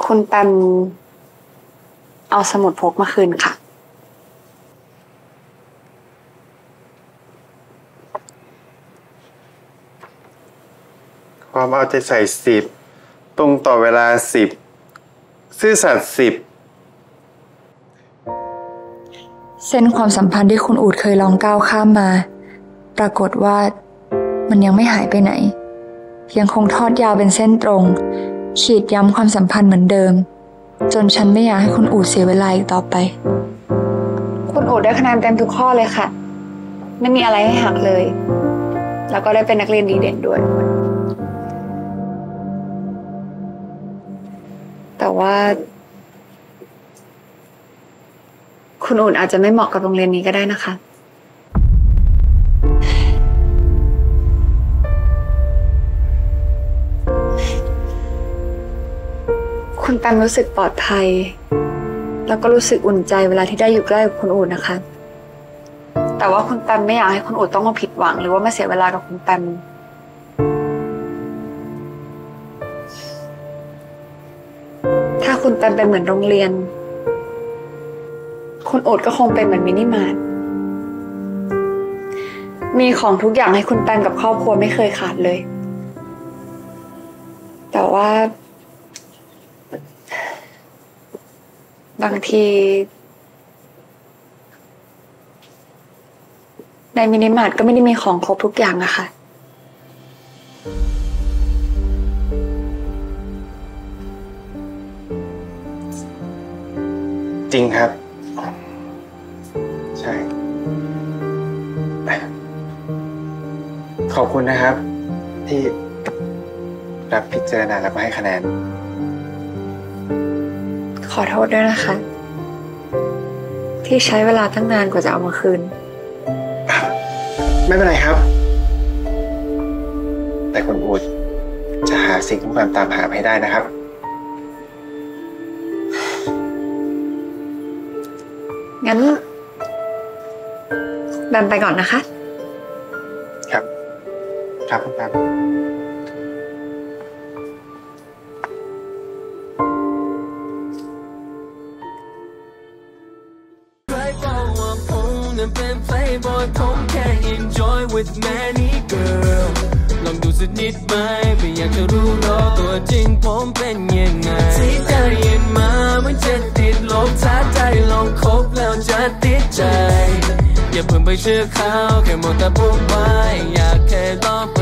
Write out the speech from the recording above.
คุณแปมเอาสมุดพกมาคืนค่ะ ความเอาใจใส่สิบ ตรงต่อเวลาสิบ ซื่อสัตย์สิบ เส้นความสัมพันธ์ที่คุณอูดเคยลองก้าวข้ามมา ปรากฏว่ามันยังไม่หายไปไหน ยังคงทอดยาวเป็นเส้นตรง ขีดย้ำความสัมพันธ์เหมือนเดิม จนฉันไม่อยากให้คุณอูดเสียเวลาอีกต่อไป คุณอูดได้คะแนนเต็มทุกข้อเลยค่ะ ไม่มีอะไรให้หักเลย แล้วก็ได้เป็นนักเรียนดีเด่นด้วย แต่ว่า คุณอูดอาจจะไม่เหมาะกับโรงเรียนนี้ก็ได้นะคะ คุณแปมรู้สึกปลอดภัย แล้วก็รู้สึกอุ่นใจเวลาที่ได้อยู่ใกล้กับคุณอูดนะคะ แต่ว่าคุณแปมไม่อยากให้คุณอูดต้องมาผิดหวัง หรือว่ามาเสียเวลากับคุณแปมถ้าคุณแปมเป็นเหมือนโรงเรียน คุณอูดก็คงเป็นเหมือนมินิมาร์ทมีของทุกอย่างให้คุณแปมกับครอบครัวไม่เคยขาดเลย แต่ว่า บางที ในมินิมาร์ทก็ไม่ได้มีของครบทุกอย่างอะค่ะ จริงครับ ใช่ ขอบคุณนะครับ ที่รับพิจารณาแล้วก็ให้คะแนน ขอโทษด้วยนะคะ ที่ใช้เวลาตั้งนานกว่าจะเอามาคืน ไม่เป็นไรครับ แต่คุณอูดจะหาสิ่งที่ความตามหามาให้ได้นะครับ งั้นแบมไปก่อนนะคะ ครับ ครับคุณแปม นั้นเป็น playboy ผมแค่ enjoy with many girl ลองดูสักนิดไหมไม่อยากจะรู้หรอตัวจริงผมเป็นยังไงที่ได้ยินมามันจะติดลบท้าใจลองคบแล้วจะติดใจ อย่าเพิ่งไปเชื่อเขาแค่หมดแต่พูดไปอยากแค่ลองเปิดใจว่า